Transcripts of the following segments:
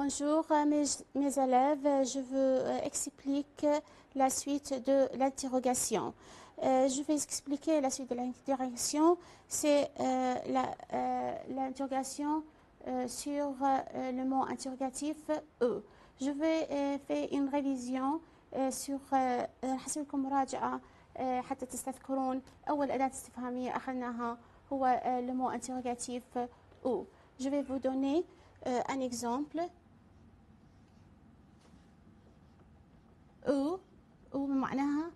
Bonjour mes, mes, élèves, je veux expliquer la suite de l'interrogation. Euh, je vais expliquer la suite de l'interrogation. C'est euh, l'interrogation euh, sur le mot interrogatif E. Je vais faire une révision sur حسب لكم مراجعة حتى تستذكرون أول أداة استفهامية أخذناها هو le mot interrogatif E. Je vais vous donner un exemple. Où وبمعناها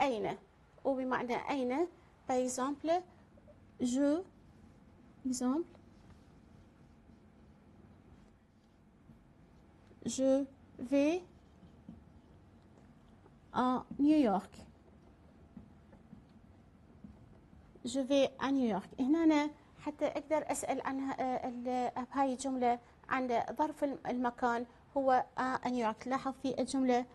أين؟ وبمعنى أين؟ Par exemple je exemple je vais à New York. Je vais à New York. هنا أنا حتى أقدر أسأل عن هاي الجملة عن ظرف المكان. هو نيويورك لاحظ في الجملة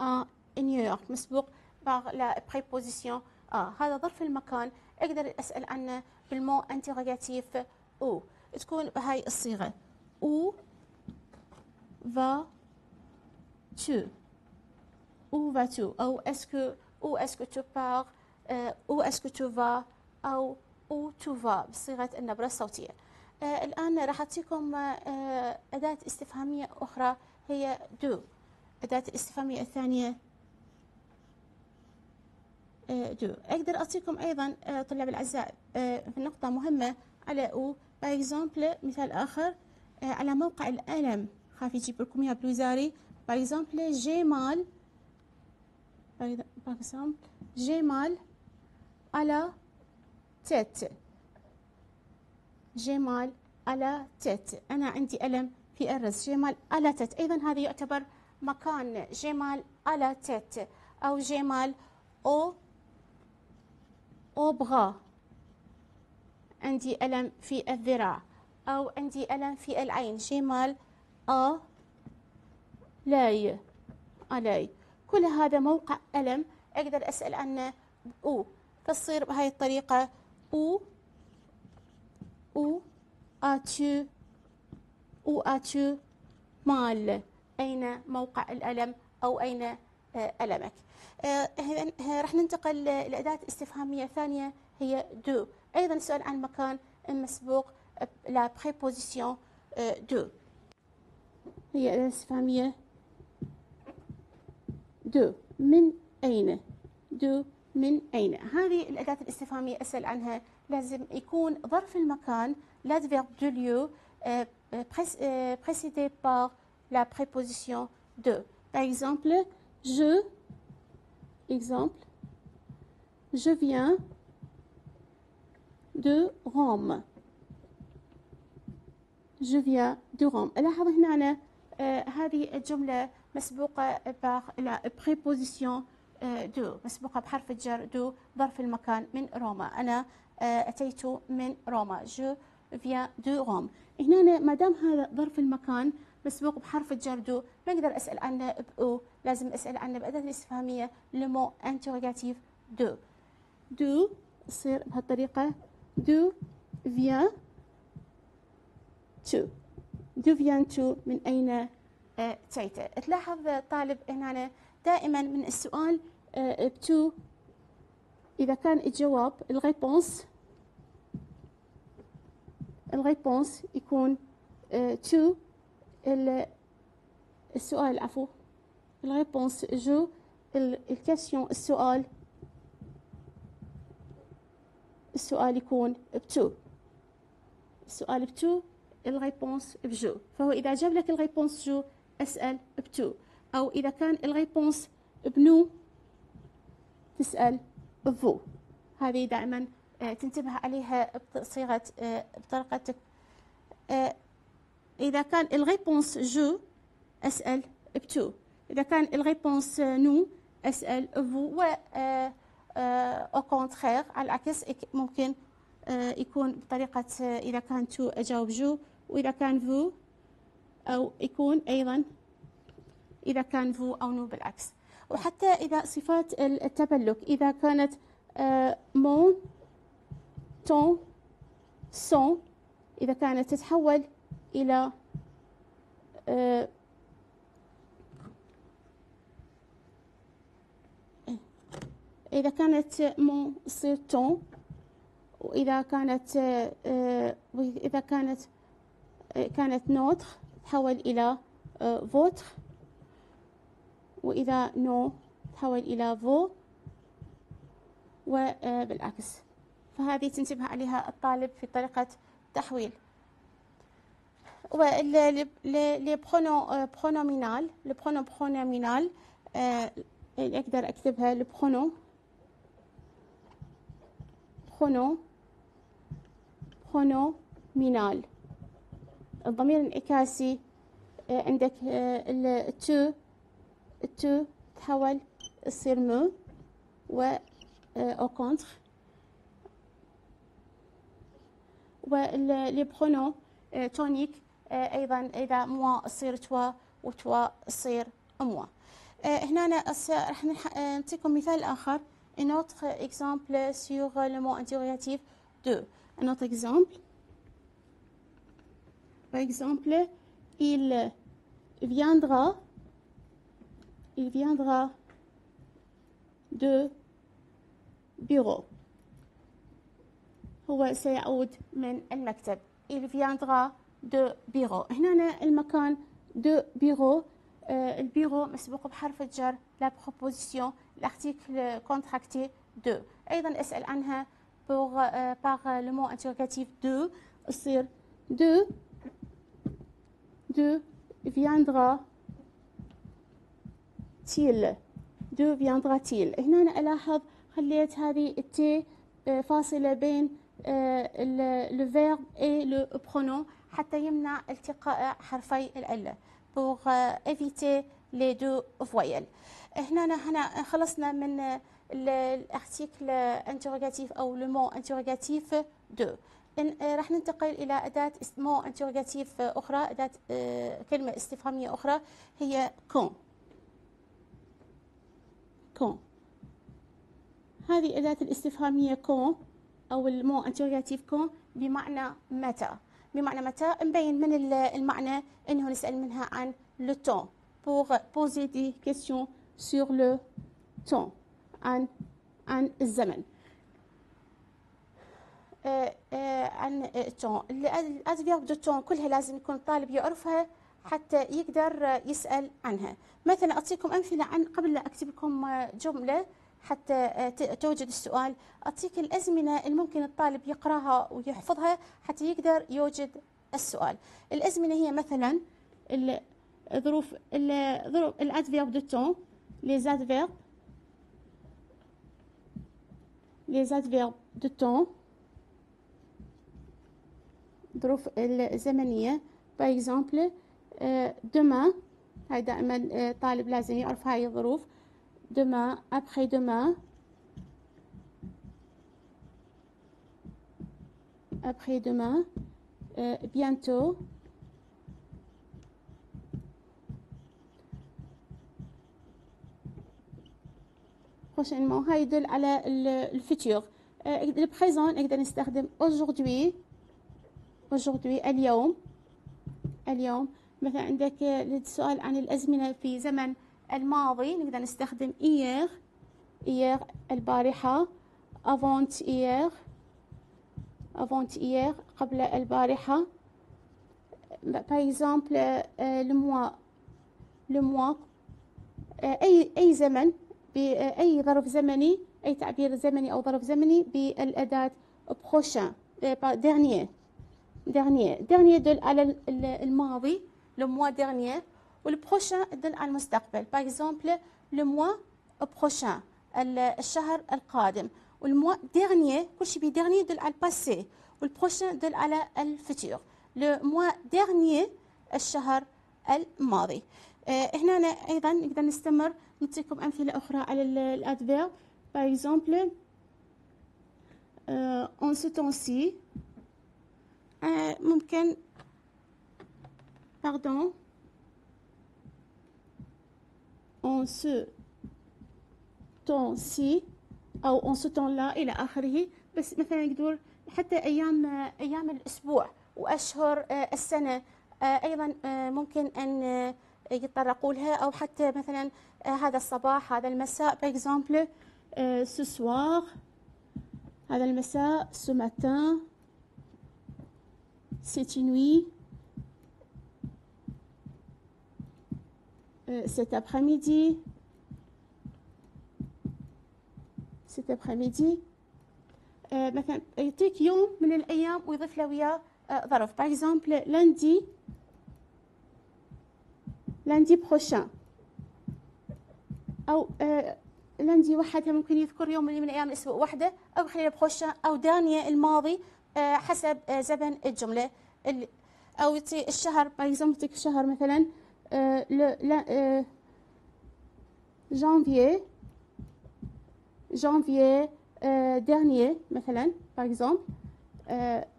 à New York مسبوق la préposition à هذا ظرف المكان. أقدر أسأل عنه بال mot interrogatif où. تكون بهاي tu où vas-tu أو est-ce que où est-ce que tu pars euh, où est-ce que tu vas أو où tu vas بصيغة النبرة الصوتية. آه الآن راح أعطيكم آه أداة استفهامية أخرى هي d'où. أداة الاستفهامية الثانية. d'où. أقدر أعطيكم أيضا طلاب الأعزاء في نقطة مهمة. على où par exemple مثال آخر على موقع الألم. خاف يجيب لكم إياها بالوزاري باي إكزامبل جيمال باي إكزامبل j'ai mal à la tête. جيمال على تيت. أنا عندي ألم في الرأس جيمال على تيت. أيضا هذا يعتبر مكان جمال على تيت أو جمال أو أوبغا عندي ألم في الذراع أو عندي ألم في العين. جمال أ لاي. ألاي. كل هذا موقع ألم أقدر أسأل عنه؟ أو. فتصير بهاي الطريقة. أو. أو. أتو. أو أتو. مال. أين موقع الألم أو أين ألمك؟ راح ننتقل لأداة استفهامية ثانية هي d'où. أيضا سؤال عن مكان مسبوق la préposition de. هي أداة استفهامية d'où. من أين؟ d'où من أين؟ هذه الأداة الاستفهامية أسأل عنها. لازم يكون ظرف المكان l'adverbe de lieu précédé par la préposition de. Par exemple, je, exemple, je viens de Rome. Je viens de Rome. لاحظ هنا آه هذه الجملة مسبوقة la préposition آه de مسبوقة بحرف الجر de ظرف المكان من روما أنا آه أتيت من روما je viens de Rome هنا ما دام هذا ظرف المكان مسبوق بحرف الجر de. ما أقدر أسأل عنه ب où لازم أسأل عنه باداه الاستفهاميه le mot interrogatif d'où. D'où تصير بهالطريقة. D'où viens-tu. D'où viens-tu من أين؟ اتيت تلاحظ طالب هنا دائما من السؤال ب tu إذا كان الجواب ال réponse ال réponse يكون tu. السؤال العفو ال réponse je. ال question السؤال. السؤال يكون ب tu. السؤال ب tu ال réponse ب je. فهو إذا جاب لك ال réponse je أسأل ب tu. أو إذا كان ال réponse ب nous تسأل ب vous. هذه دائما تنتبه عليها بصيغة بطريقة إذا كان ال réponse je أسأل ب tu إذا كان ال réponse nous أسأل vous و au contraire على العكس ممكن يكون بطريقة إذا كان tu أجاوب je وإذا كان vous أو يكون أيضا إذا كان vous أو nous بالعكس. وحتى إذا صفات التملك إذا كانت mon ton son إذا كانت تتحول إلى آه، إذا كانت mon تصير ton وإذا كانت آه، وإذا كانت كانت notre تحول إلى votre وإذا nous تحول إلى vous وبالعكس فهذه تنتبه عليها الطالب في طريقة تحويل les pronoms pronominal le pronom pronominal أقدر اكتبها le pronom pronom pronominal الضمير الانعكاسي عندك ال te ال te تحول تصير me و au contraire و les pronoms toniques آه، أيضا إذا moi تصير toi و toi تصير moi آه، هنا راح آه، نعطيكم مثال آخر. un autre exemple sur le mot interrogatif d'où un autre exemple par exemple il viendra il viendra de bureau. هو سيعود من المكتب. Il viendra du bureau هنا المكان du bureau آه، البيغو مسبوق بحرف الجر. la préposition l'article contracté du. أيضا أسأل عنها pour par le mot interrogatif d'où. يصير d'où. D'où viendra-t-il. D'où viendra-t-il. هنا أنا ألاحظ خليت هذه ال t آه، فاصلة بين le verbe et le pronom حتى يمنع التقاء حرفي العلة pour éviter les deux voyelles. هنا هنا خلصنا من ال article interrogatif أو le mot interrogatif d'où راح ننتقل إلى أداة mot interrogatif أخرى أداة كلمة استفهامية أخرى هي quand. quand. هذه أداة الاستفهامية quand أو ال mot interrogatif quand بمعنى متى. بمعنى متى؟ مبين من المعنى إنه نسأل منها عن le temps pour poser des questions sur le temps. عن عن الزمن. آه آه عن ال temps ال adverbes de temps كلها لازم يكون الطالب يعرفها حتى يقدر يسأل عنها. مثلا أعطيكم أمثلة عن قبل لا اكتب لكم جملة. حتى توجد السؤال أعطيك الأزمنة الممكن الطالب يقرأها ويحفظها حتى يقدر يوجد السؤال. الأزمنة هي مثلا الظروف الظروف ال adverbes de temps les adverbes les adverbes de temps ظروف الزمنية. Par exemple demain هاي دائما طالب لازم يعرف هاي الظروف. Demain, après-demain, après-demain, euh, bientôt, prochainement هاي يدل على ال futur ال présent نقدر نستخدم aujourd'hui. Aujourd'hui اليوم اليوم مثلا عندك السؤال عن الأزمنة في زمن الماضي نقدر نستخدم إير إير البارحة avant إير avant إير قبل البارحة. Par le mois le mois أي أي زمن بأي ظرف زمني أي تعبير زمني أو ظرف زمني بالأداة prochain dernier dernier. Dernier يدل على الماضي mois dernier. وال prochain يدل على المستقبل par exemple le mois prochain الشهر القادم وال mois dernier كل شيء ب dernier يدل على ال passé وال prochain يدل على ال futur le mois dernier الشهر الماضي آه هنا أيضا نقدر نستمر نعطيكم امثله أخرى على ال adverbe par exemple en ce temps-ci ممكن pardon en ce temps-ci أو en ce temps-là إلى آخره بس مثلا نقدر حتى أيام أيام الأسبوع وأشهر السنة أيضا ممكن ان يتطرقوا لها أو حتى مثلا هذا الصباح هذا المساء par exemple ce soir هذا المساء ce matin cette nuit cet après-midi cet après-midi مثلا يعطيك يوم من الأيام ويضيف له وياه ظرف. par exemple lundi lundi prochain. أو lundi وحدها ممكن يذكر يوم من أيام الأسبوع وحده. أو خلينا prochain أو dernier الماضي حسب زمن الجملة. أو يعطي الشهر par exemple الشهر مثلا janvier janvier dernier مثلا par exemple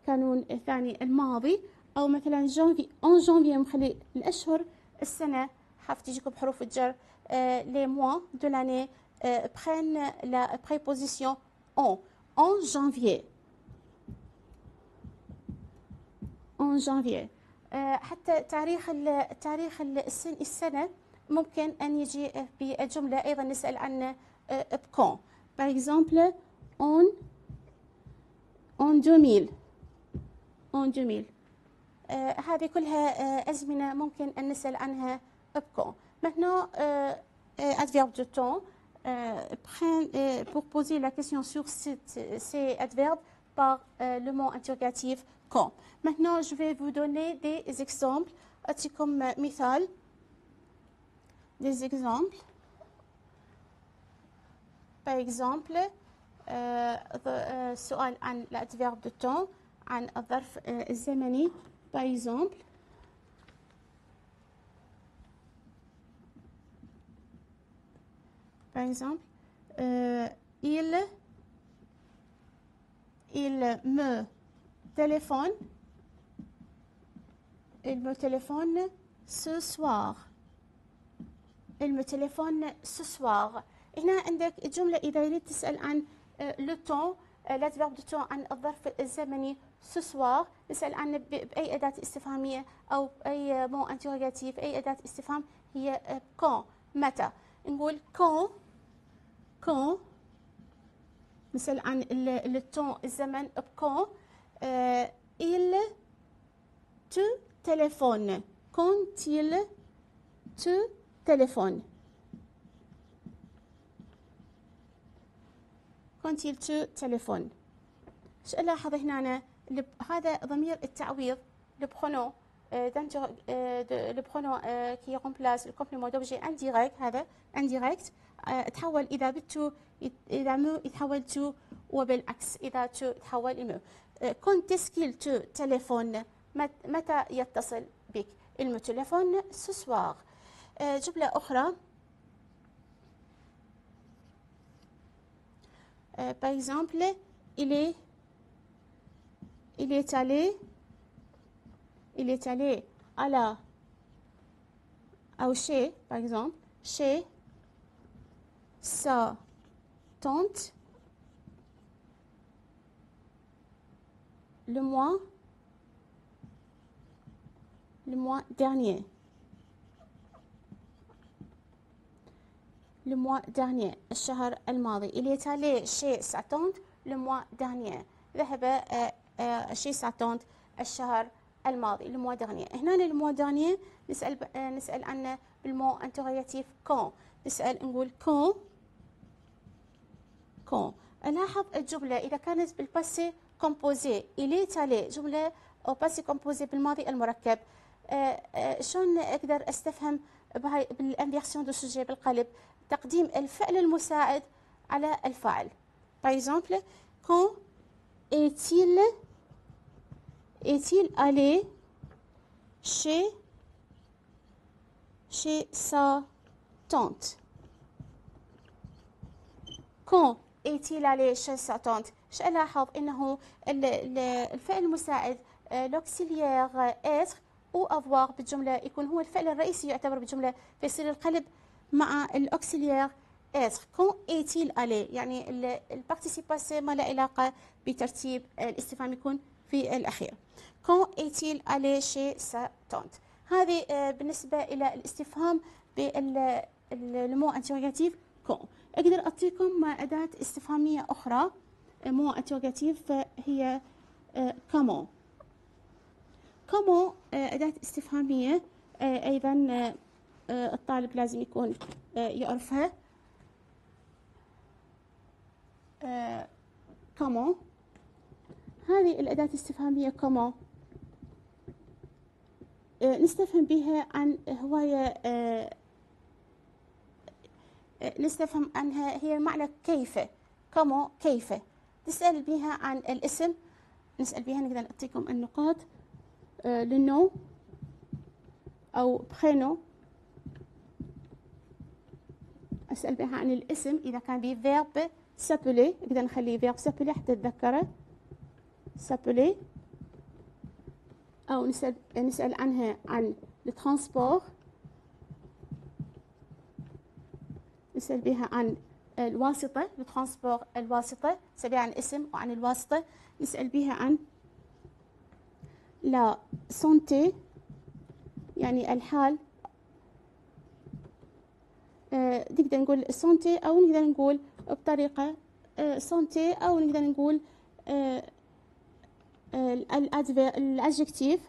كانون الثاني الماضي أو مثلا janvier en janvier مخلي الاشهر السنة حاف تجيكم بحروف الجر les mois de l'année prennent la préposition en en janvier en janvier حتى تاريخ تاريخ السن السنة ممكن ان يجي بالجمله أيضا نسال عنه ب quand par exemple en, en 2000 en 2000 آه هذه كلها آه أزمنة ممكن أن نسأل عنها بكون maintenant euh, adverbe de temps euh, euh, pour poser la question sur ces adverbes par euh, le mot interrogatif quand. Maintenant, je vais vous donner des exemples. comme مثال des exemples. Par exemple, سؤال عن الادفيرب دو تون عن الظرف الزمني باغ اكزومبل par exemple euh, il il me téléphone. Il me téléphone ce ce هنا عندك جملة إذا يريد تسأل عن le temps ال adverbe de temps عن الظرف الزمني ce soir نسأل عنه بأي أداة استفهاميه أو أي mot interrogatif أي أداة استفهام هي quand متى. نقول quand quand نسأل عن التون الزمن ب quand. Il te téléphone. Quand il te téléphone. كنت يلتو تليفون شو الاحظ هنا هذا ضمير التعويض. لبخونو qui remplace le complément d'objet indirect هذا indirect. تحول إذا بتو إذا مو يتحول تو وبالعكس إذا تو تحول إلى كنت تسكيل تو تليفون متى يتصل بك المو تليفون سوسوار جملة أخرى Euh, par exemple, il est, il est allé, il est allé à la, au chez, par exemple, chez sa tante Le mois, le mois dernier. le mois dernier الشهر الماضي il est allé chez sa tante le mois dernier ذهب chez sa tante الشهر الماضي le mois dernier هنا le mois dernier نسأل نسأل عنه بالمو انتروغاتيف quand نسأل نقول quand quand لاحظ الجملة إذا كانت بال passé composé il est allé جملة أو passé composé بالماضي المركب شلون أقدر أستفهم بهاي بال inversion du sujet بالقلب؟ تقديم الفعل المساعد على الفاعل. Par exemple quand est-il est-il allé chez chez sa tante? Quand est-il allé chez sa tante? ألاحظ أنه الفعل المساعد l'auxiliaire être ou avoir بالجملة يكون هو الفعل الرئيسي يعتبر بالجملة فيصير القلب مع ال auxiliaire être. Quand est-il allé؟ يعني ال participe passé ما له علاقة بترتيب الاستفهام يكون في الأخير. Quand est-il allé chez sa tante هذه آه، بالنسبة إلى الاستفهام بال mot interrogatif quand أقدر أعطيكم أداة استفهامية أخرى؟ mot interrogatif فهي comment comment أداة استفهامية أيضا الطالب لازم يكون يعرفها. Comment هذه الأداة الاستفهامية comment نستفهم بها عن هواية نستفهم عنها هي معنى كيف. كما كيف. نسأل بها عن الاسم. نسأل بها نقدر نعطيكم النقاط للنو أو برينو أسأل بها عن الاسم إذا كان به فيرب s'appeler نقدر نخليه verbe s'appeler حتى تتذكره s'appeler أو نسأل نسأل عنها عن ال transport نسأل بها عن الواسطة ال transport الواسطة نسأل عن الاسم وعن الواسطة نسأل بها عن la santé يعني الحال. آه نقدر نقول santé أو نقدر نقول بطريقة آه santé أو نقدر نقول آه ال adjectif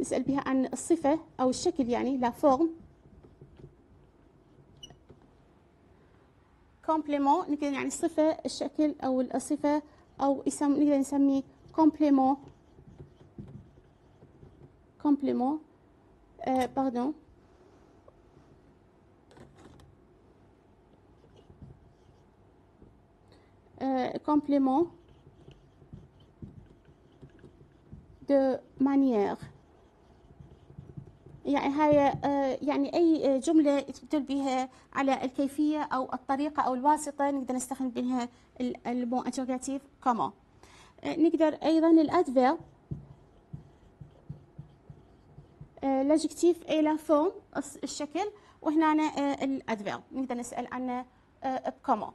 نسأل بها عن الصفة أو الشكل يعني la forme complément نقدر يعني الصفة الشكل أو الصفة أو اسم نقدر نسميه complément complément pardon complément de manière يعني هاي آه، يعني أي جملة تدل بها على الكيفية أو الطريقة أو الواسطة نقدر نستخدم بها ال mot interrogatif comment نقدر أيضا الأدفيرب l'adjectif et la forme الشكل. وهنا آه، الأدفيرب نقدر نسأل عنه آه، بكما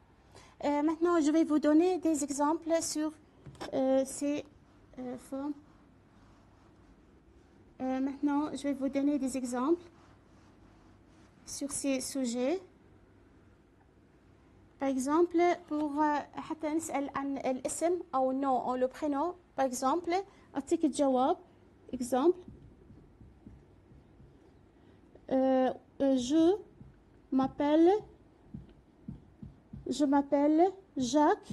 maintenant je vais vous donner des exemples sur ces formes. Euh, maintenant, je vais vous donner des exemples sur ces sujets. Par exemple, pour euh, le prénom, par exemple, article de jawab, exemple. Euh, euh, je m'appelle je m'appelle Jacques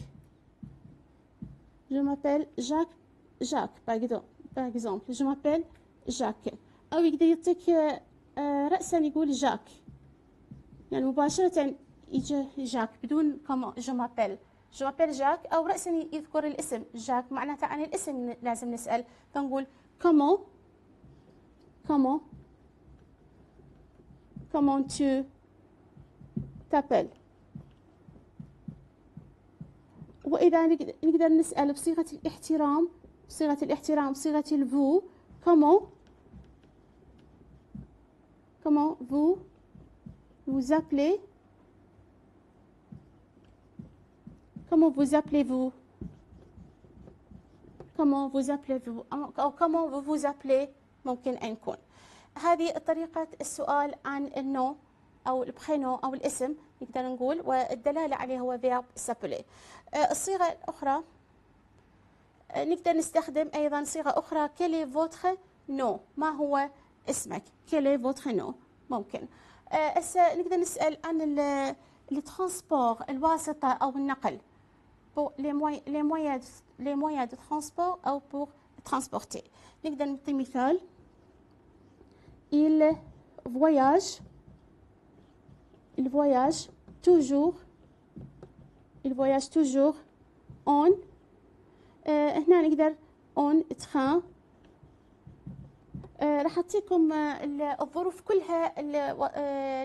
je m'appelle Jacques Jacques par exemple je m'appelle جاك أو يقدر يعطيك رأسا يقول جاك يعني مباشرة يجي جاك بدون كما je m'appelle je m'appelle جاك أو رأسا يذكر الاسم. جاك معناته عن الاسم لازم نسأل. فنقول comment comment comment tu t'appelles وإذا نقدر نسأل بصيغة الاحترام بصيغة الاحترام بصيغة ال vous comment comment vous vous appelez? Comment vous appelez-vous? Comment vous appelez-vous? أو comment vous vous appelez? ممكن أن يكون. هذه طريقة السؤال عن النو أو البخينو أو الاسم نقدر نقول والدلالة عليه هو verb s'appeler الصيغة الأخرى. نقدر نستخدم أيضا صيغة أخرى quel est votre nom. ما هو اسمك. quel est votre nom ممكن. آه، هسه أه نقدر نسأل عن les transports الواسطة أو النقل. pour les moyens les moyens les transports أو pour transporter نقدر نعطي مثال. Il voyage. Il voyage toujours. Il voyage toujours en. euh, هنا نقدر en train. راح أعطيكم آه، الظروف كلها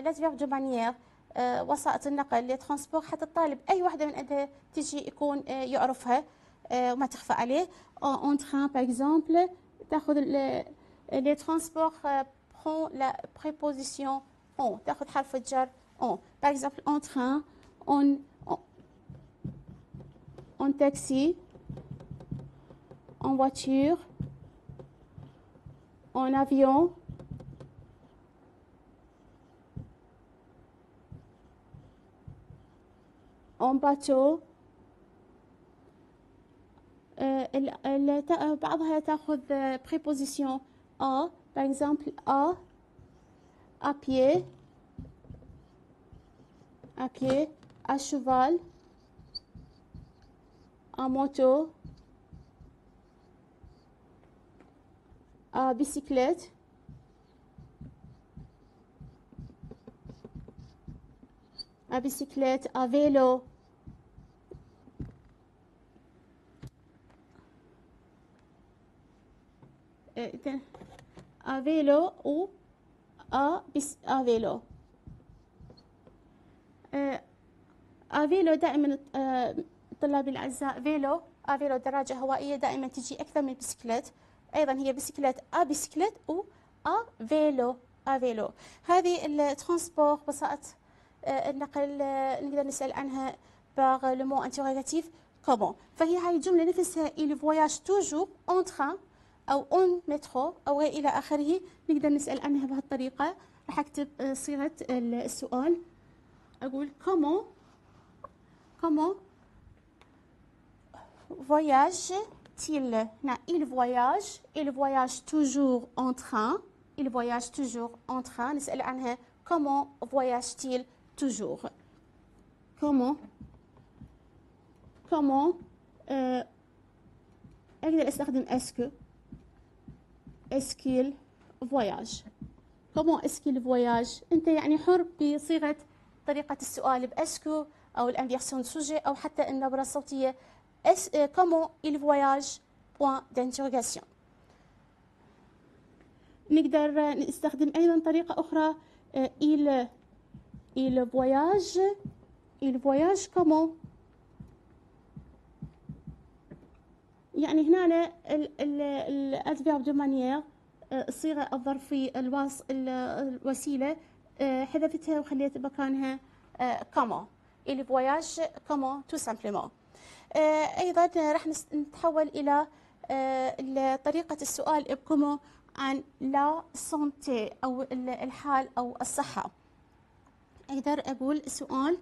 لازم de manière وسائط النقل ال les transports حتى الطالب أي واحدة من عندها تجي يكون يعرفها وما تخفى عليه. en train par exemple تأخذ les transports prennent la préposition أون تأخذ حرف الجر أون. باغ اكزومبل أون تخان أون أون تاكسي en voiture, en avion, en bateau بعضها تاخذ préposition à par exemple à à pied à pied à cheval à moto À bicyclette à bicyclette à vélo à vélo ou à, à vélo à vélo. دائما طلابي الأعزاء vélo. vélo دراجه هوائية دائما تجي أكثر من بسكليت أيضا هي bicyclette à bicyclette و à vélo à vélo. هذه ال transports وسائط النقل نقدر نسأل عنها par le mot interrogatif comment فهي هاي الجملة نفسها il voyage toujours en train أو اون مترو أو إلى آخره. نقدر نسأل عنها بهالطريقة. راح أكتب صيغة السؤال. أقول comment voyage-t-il هنا il voyage il voyage toujours en train il voyage toujours en train نسال عنها comment voyage-t-il toujours comment comment euh, أقدر استخدم est-ce que est-ce qu'il voyage comment est-ce qu'il voyage انت يعني حر بصيغه طريقه السؤال ب est-ce que أو ال inversion sujet أو حتى النبره الصوتيه comment il voyage. Point d'interrogation. نقدر نستخدم أيضا طريقة أخرى il il voyage. Il voyage comment يعني هنا ال adverbe de manière الصيغه الظرفيه الواص الوسيلة حذفتها وخليت مكانها comment il voyage comment tout simplement. أيضا راح نتحول إلى طريقة السؤال ب comment عن la santé أو الحال أو الصحة. أقدر أقول سؤال.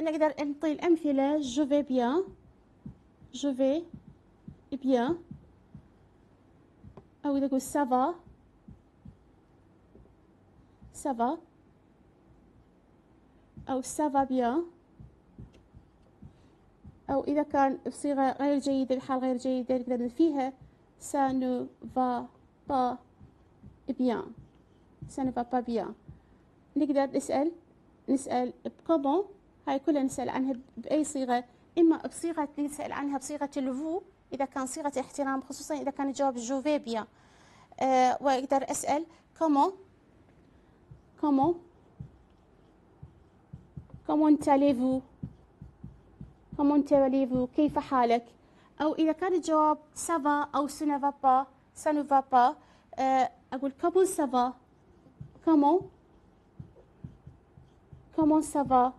نقدر نعطي الأمثلة. Je vais bien. Je vais bien. أو إذا قلت ça va. أو va bien أو إذا كان بصيغة غير جيدة الحال غير جيدة نقدر فيها ça ne va pas bien ça ne va pas bien نقدر نسأل نسأل comment هاي كلها نسأل عنها بأي صيغة. إما بصيغة نسأل عنها بصيغة ال vous إذا كان صيغة احترام خصوصا إذا كان الجواب je vais bien أه وأقدر أسأل comment comment comment allez-vous comment allez-vous كيف حالك أو إذا كان الجواب سافا أو سنفا با سنفا با أه أقول comment ça va comment comment ça va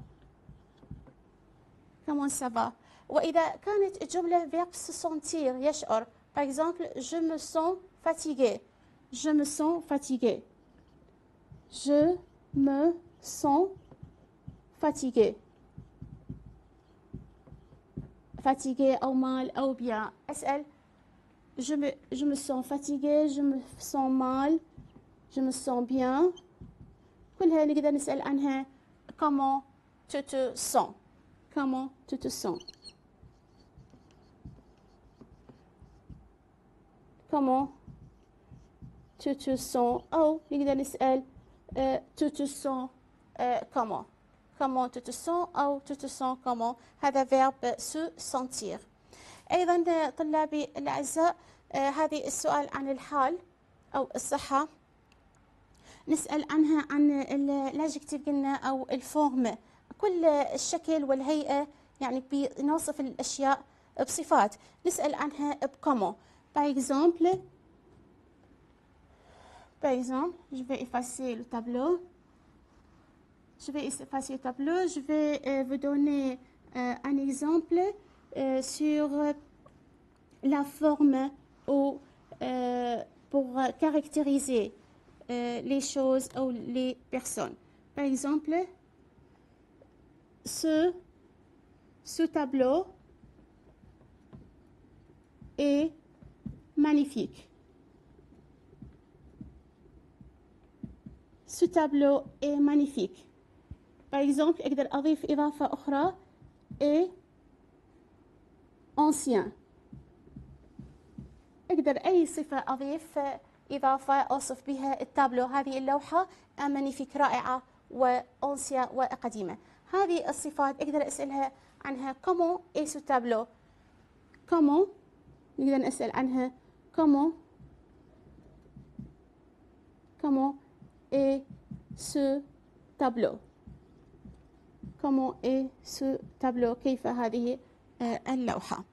comment ça va? وإذا كانت الجملة verbe se sentir يشعر par exemple je me sens fatigué. Je me sens fatigué. Je me sens fatigué. Fatigué ou mal ou bien je me, je me sens fatigué je me sens mal je me sens bien. Comment tu te sens? Comment tu te sens? Comment tu te sens? ou, ou euh, tu te sens euh, comment? Comment tu te sens أو tu te sens comment. هذا verbe se sentir. أيضا طلابي الأعزاء هذه السؤال عن الحال أو الصحة. نسأل عنها عن ال l'adjectif قلنا أو ال forme كل الشكل والهيئة يعني بنوصف الأشياء بصفات. نسأل عنها بكومو par exemple par exemple je vais effacer le je vais effacer le tableau je vais vous donner un exemple sur la forme ou pour caractériser les choses ou les personnes. Par exemple, ce, ce tableau est magnifique. Ce tableau est magnifique. Par exemple, أقدر أضيف إضافة أخرى. Est ancien. أقدر أي صفة أضيف إضافة أوصف بها التابلو. هذه اللوحة magnifique رائعة وأنسيا وقديمة هذه الصفات أقدر أسألها عنها est ce tableau comment نقدر نسأل عنها comment comment est ce tableau comment est ce tableau كيف هذه اللوحة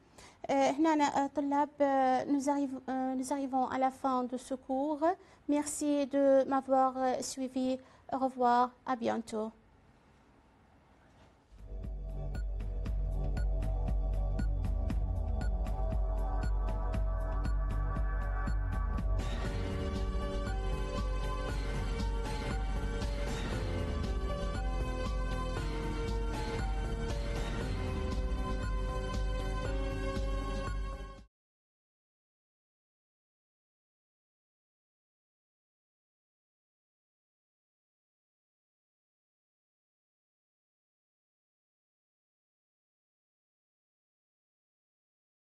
هنا طلاب nous arrivons à la fin de ce cours merci de m'avoir suivi au revoir à bientôt